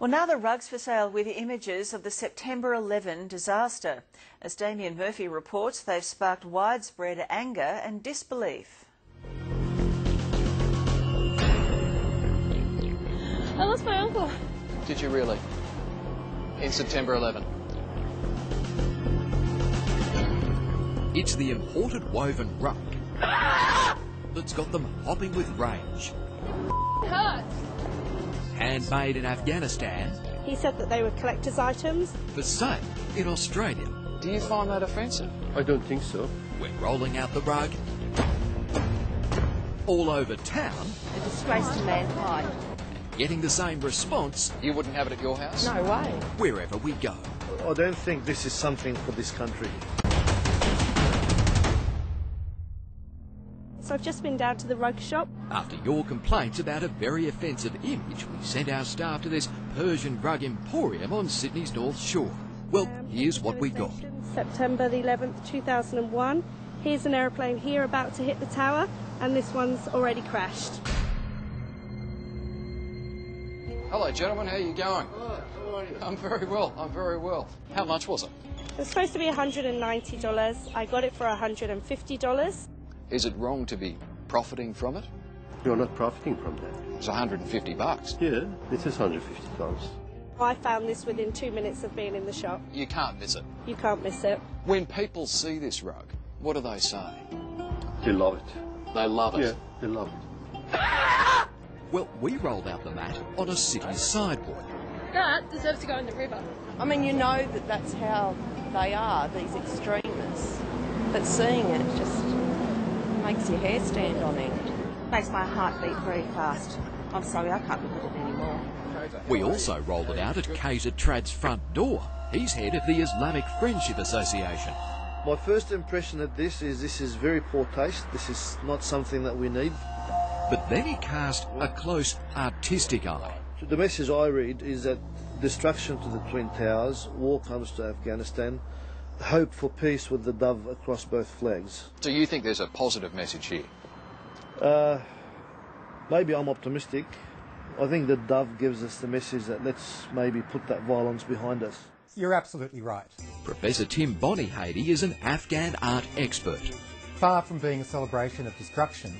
Well, now the rugs for sale with images of the September 11 disaster. As Damian Murphy reports, they've sparked widespread anger and disbelief. I lost my uncle. Did you really? In September 11? It's the imported woven rug ah! that's got them hopping with rage. It hurts. Handmade in Afghanistan He said that they were collector's items. for sale in Australia. Do you find that offensive? I don't think so. We're rolling out the rug all over town, A disgrace to mankind. getting the same response You wouldn't have it at your house? No way. wherever we go. I don't think this is something for this country. So I've just been down to the rug shop. After your complaints about a very offensive image, we sent our staff to this Persian rug emporium on Sydney's North Shore. Well, Um, here's what we got. September the 11th, 2001. Here's an aeroplane here about to hit the tower, and this one's already crashed. Hello, gentlemen. How are you going? how are you? I'm very well. I'm very well. How much was it? It was supposed to be $190. I got it for $150. Is it wrong to be profiting from it? You're not profiting from that. It's 150 bucks. Yeah, this is $150. I found this within two minutes of being in the shop. You can't miss it. You can't miss it. When people see this rug, what do they say? They love it. They love it. Yeah, they love it. Well, we rolled out the mat on a city sidewalk. That deserves to go in the river. I mean, you know that that's how they are, these extremists. But seeing it just makes your hair stand on end. makes my heart beat very fast. I'm sorry, I can't look at it anymore. We also rolled it out at Keysar Trad's front door. He's head of the Islamic Friendship Association. My first impression of this is this is very poor taste. This is not something that we need. But then he cast a close artistic eye. The message I read is that destruction to the Twin Towers, war comes to Afghanistan, hope for peace with the dove across both flags. Do you think there's a positive message here? Uh, maybe I'm optimistic. I think the dove gives us the message that let's maybe put that violence behind us. You're absolutely right. Professor Tim Bonyhady is an Afghan art expert. Far from being a celebration of destruction,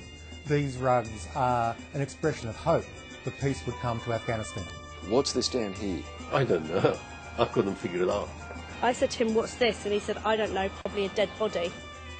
these rugs are an expression of hope that peace would come to Afghanistan. What's this down here? I don't know. I couldn't figure it out. I said to him, What's this? And he said, I don't know, probably a dead body.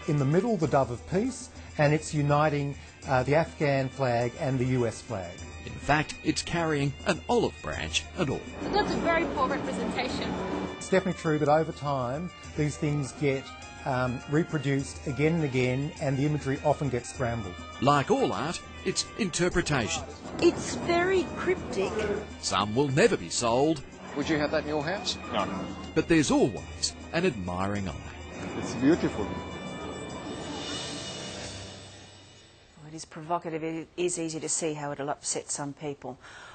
In the middle, the dove of peace, and it's uniting uh, the Afghan flag and the US flag. In fact, it's carrying an olive branch and all. So that's a very poor representation. It's definitely true that over time, these things get um, reproduced again and again, and the imagery often gets scrambled. Like all art, it's interpretation. It's very cryptic. Some will never be sold, Would you have that in your house? No. but there's always an admiring eye. It's beautiful. Well, it is provocative. It is easy to see how it'll upset some people.